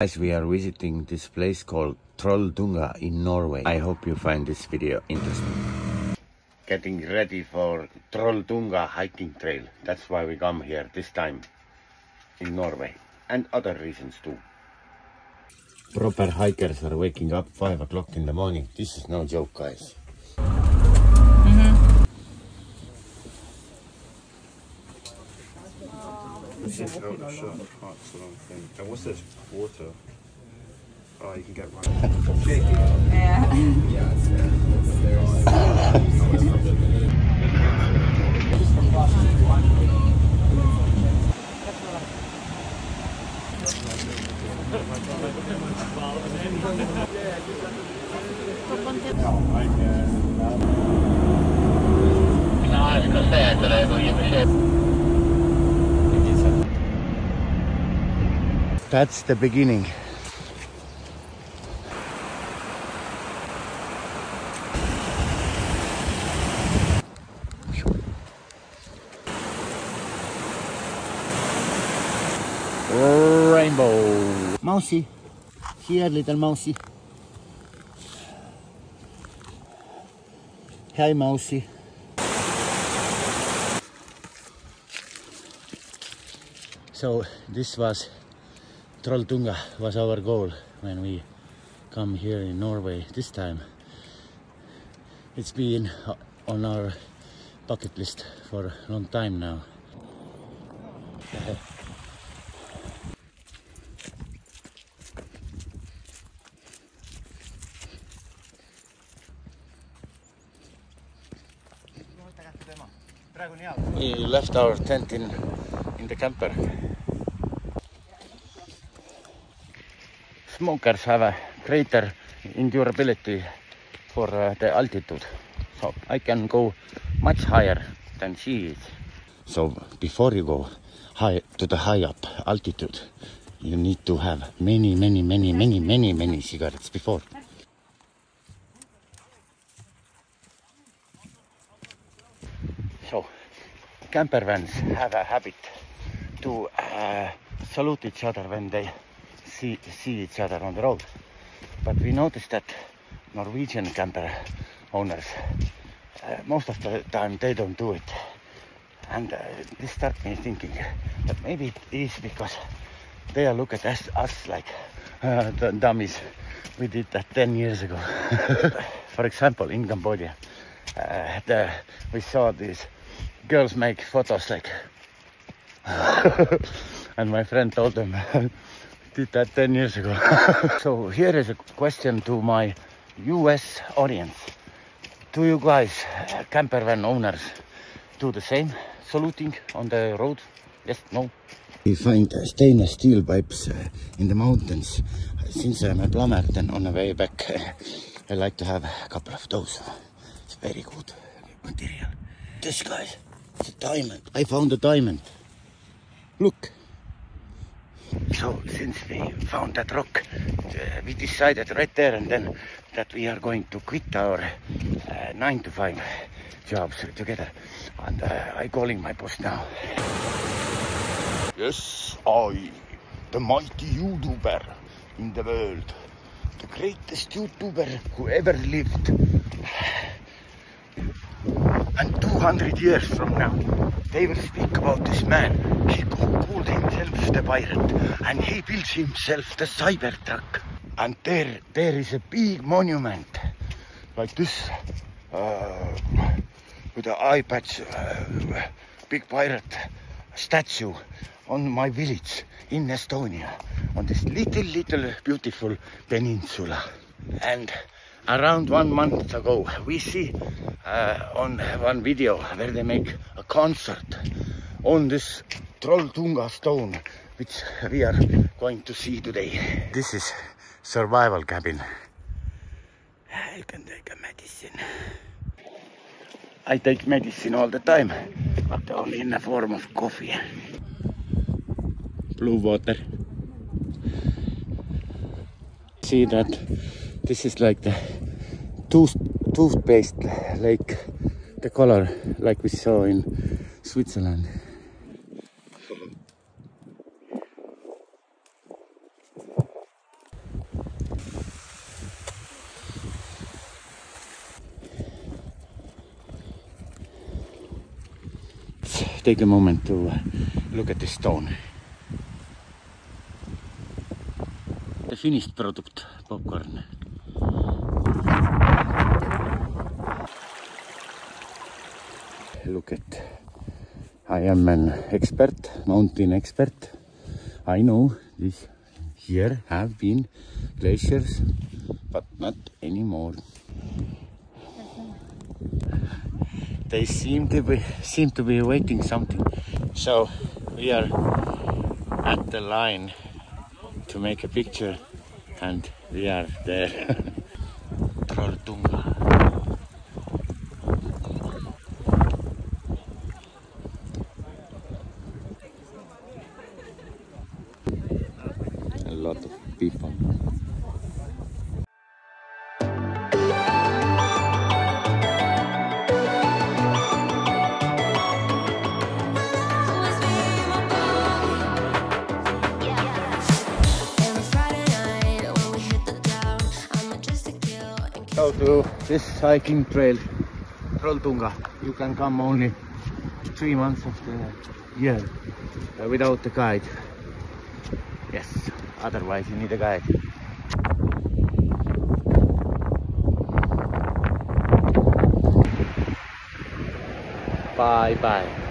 Guys, we are visiting this place called Trolltunga in Norway. I hope you find this video interesting. Getting ready for Trolltunga hiking trail. That's why we come here this time in Norway. And other reasons too. Proper hikers are waking up 5 o'clock in the morning. This is no joke, guys. This is not a shirt, heart's the wrong thing. And what's this? Water. Oh, you can get right. That's the beginning. Rainbow. Mousy. Here, little mousy. Hi, mousy. So this was Trolltunga was our goal when we come here in Norway this time. It's been on our bucket list for a long time now. We left our tent in, in the camper. Smokers have a greater endurability for uh, the altitude. So I can go much higher than she is. So before you go high to the high up altitude, you need to have many, many, many, many, many, many cigarettes before. So camper vans have a habit to uh, salute each other when they see, see each other on the road. But we noticed that Norwegian camper owners, uh, most of the time they don't do it. And uh, this started me thinking that maybe it is because they are look at us, us like uh, the dummies. We did that 10 years ago. For example, in Cambodia, uh, the, we saw these girls make photos like and my friend told them did that 10 years ago. So here is a question to my us audience. Do you guys uh, camper van owners do the same saluting on the road? Yes no? We find uh, stainless steel pipes uh, in the mountains. Since i'm a plumber then on the way back i like to have a couple of those. It's very good material. This guy, it's a diamond. I found a diamond. Look. So since we found that rock, uh, we decided right there and then that we are going to quit our uh, nine to five jobs together. And uh, I calling my boss now. Yes, I, the mighty YouTuber in the world, the greatest YouTuber who ever lived. And 200 years from now, they will speak about this man. He called himself the pirate, and he builds himself the Cybertruck. And there, there is a big monument, like this, uh, with an eye patch, uh, big pirate statue on my village in Estonia, on this little, little beautiful peninsula. And around one month ago, we see uh, on one video where they make a concert on this Trolltunga stone, which we are going to see today. This is survival cabin. You can take a medicine. I take medicine all the time, but only in the form of coffee. Blue water. See that this is like the tooth toothpaste like the color like we saw in Switzerland. Take a moment to uh, look at the stone. The finished product, popcorn. Look at, I am an expert, mountain expert. I know this here have been glaciers, but not anymore. They seem to be seem to be waiting something. So we are at the line to make a picture and we are there. to this hiking trail, Trolltunga, you can come only three months of the year uh, without a guide. Yes, otherwise you need a guide. Bye bye.